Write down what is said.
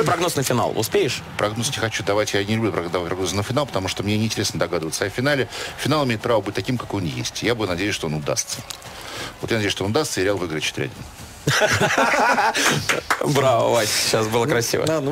Твой прогноз на финал успеешь? Прогноз не хочу давать, я не люблю давать прогнозы на финал, потому что мне неинтересно догадываться. А в финале, финал имеет право быть таким, как он есть. Я бы надеюсь, что он удастся. Вот я надеюсь, что он удастся, и Реал выиграет 4-1. Браво, Вась, сейчас было ну, красиво. Ну,